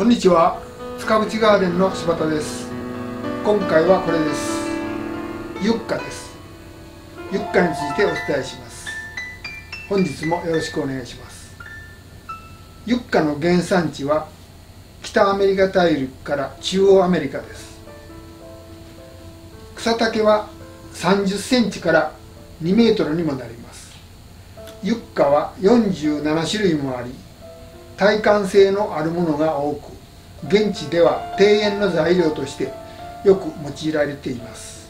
こんにちは。塚淵ガーデンの柴田です。今回はこれです。ユッカです。ユッカについてお伝えします。本日もよろしくお願いします。ユッカの原産地は北アメリカ大陸から中央アメリカです。草丈は30センチから2メートルにもなります。ユッカは47種類もあり耐寒性のあるものが多く現地では庭園の材料としてよく用いられています。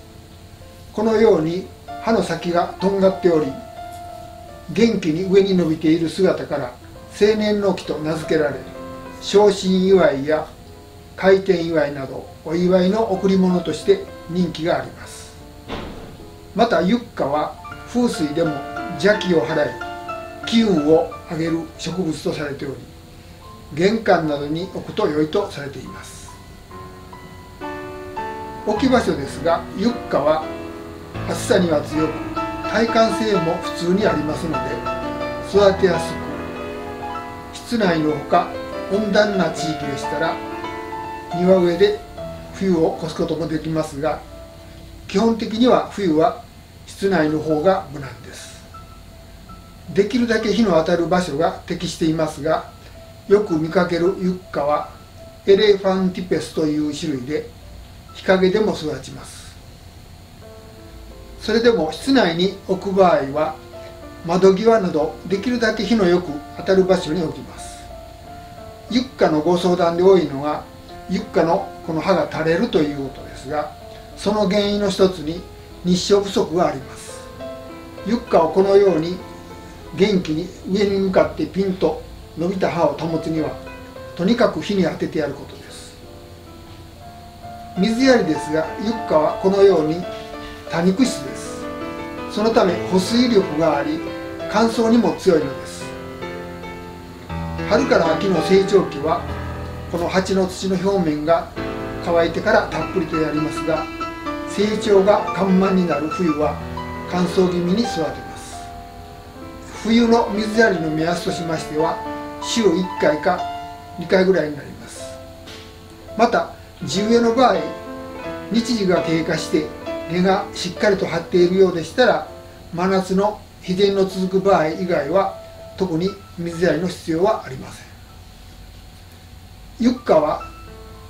このように葉の先がとんがっており元気に上に伸びている姿から青年の木と名付けられ昇進祝いや開店祝いなどお祝いの贈り物として人気があります。またユッカは風水でも邪気を払い気運を上げる植物とされており玄関などに置くと良いとされています。置き場所ですがユッカは暑さには強く耐寒性も普通にありますので育てやすく室内のほか温暖な地域でしたら庭植えで冬を越すこともできますが基本的には冬は室内の方が無難です。できるだけ日の当たる場所が適していますがよく見かけるユッカはエレファンティペスという種類で日陰でも育ちます。それでも室内に置く場合は窓際などできるだけ日のよく当たる場所に置きます。ユッカのご相談で多いのがユッカのこの葉が垂れるということですがその原因の一つに日照不足があります。ユッカをこのように元気に上に向かってピンと伸びた葉を保つにはとにかく火に当ててやることです。水やりですがユッカはこのように多肉質です。そのため保水力があり乾燥にも強いのです。春から秋の成長期はこの鉢の土の表面が乾いてからたっぷりとやりますが成長が緩慢になる冬は乾燥気味に育てます。冬の水やりの目安としましては週1回か2回ぐらいになります。また地植えの場合日時が経過して根がしっかりと張っているようでしたら真夏の秘伝の続く場合以外は特に水やりの必要はありません。ユッカは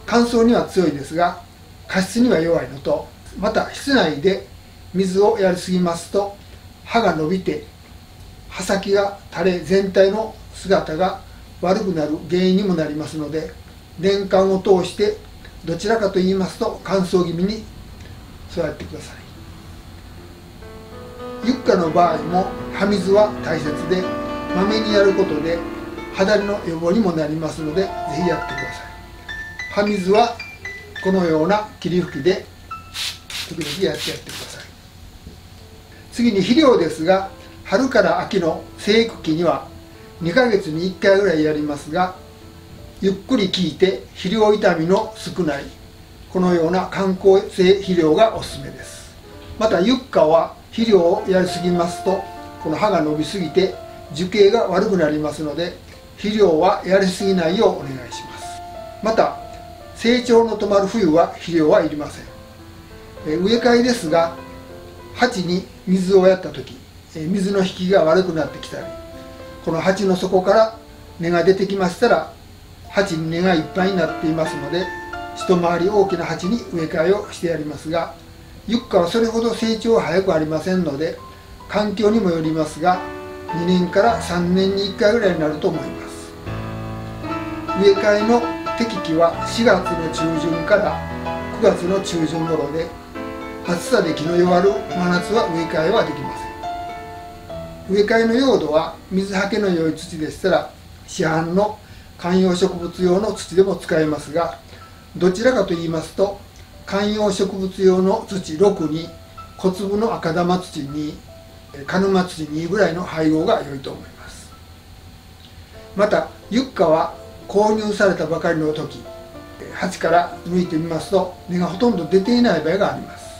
乾燥には強いですが加湿には弱いのとまた室内で水をやりすぎますと葉が伸びて葉先が垂れ全体の姿が悪くなる原因にもなりますので年間を通してどちらかと言いますと乾燥気味に育ってください。ユッカの場合も葉水は大切でまめにやることで肌の予防にもなりますのでぜひやってください。葉水はこのような霧吹きで時々やってやってください。次に肥料ですが春から秋の生育期には2ヶ月に1回ぐらいやりますがゆっくり効いて肥料傷みの少ないこのような観光性肥料がおすすめです。またユッカは肥料をやりすぎますとこの葉が伸びすぎて樹形が悪くなりますので肥料はやりすぎないようお願いします。また成長の止まる冬は肥料はいりません。植え替えですが鉢に水をやった時水の引きが悪くなってきたりこの鉢の底から根が出てきましたら鉢に根がいっぱいになっていますので一回り大きな鉢に植え替えをしてやりますがユッカはそれほど成長は早くありませんので環境にもよりますが2年から3年に1回ぐらいになると思います。植え替えの適期は4月の中旬から9月の中旬頃で暑さで気の弱る真夏は植え替えはできません。植え替えの用土は水はけの良い土でしたら市販の観葉植物用の土でも使えますがどちらかと言いますと観葉植物用の土6に小粒の赤玉土に鹿沼土2ぐらいの配合が良いと思います。またユッカは購入されたばかりの時鉢から抜いてみますと根がほとんど出ていない場合があります。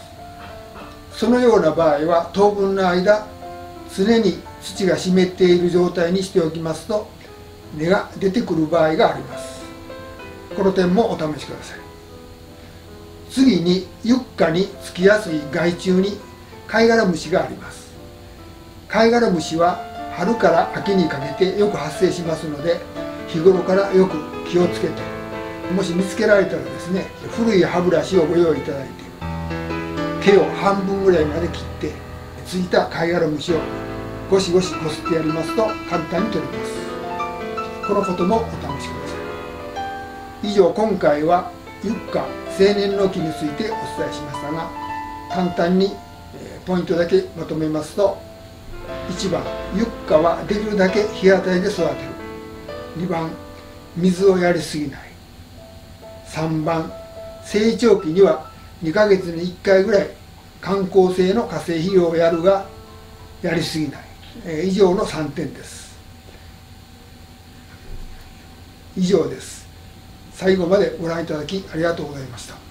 そのような場合は当分の間常に土が湿っている状態にしておきますと根が出てくる場合があります。この点もお試しください。次にユッカにつきやすい害虫に貝殻虫があります。貝殻虫は春から秋にかけてよく発生しますので日頃からよく気をつけてもし見つけられたらですね古い歯ブラシをご用意いただいて毛を半分ぐらいまで切ってついた貝殻虫をゴシゴシこすってやりますと簡単に取れます。このこともお試しください。以上今回はユッカ青年の木についてお伝えしましたが簡単にポイントだけまとめますと1番ユッカはできるだけ日当たりで育てる。2番水をやりすぎない。3番成長期には2ヶ月に1回ぐらい観光性の化成費用をやるがやりすぎない、えー、以上の3点です。以上です。最後までご覧いただきありがとうございました。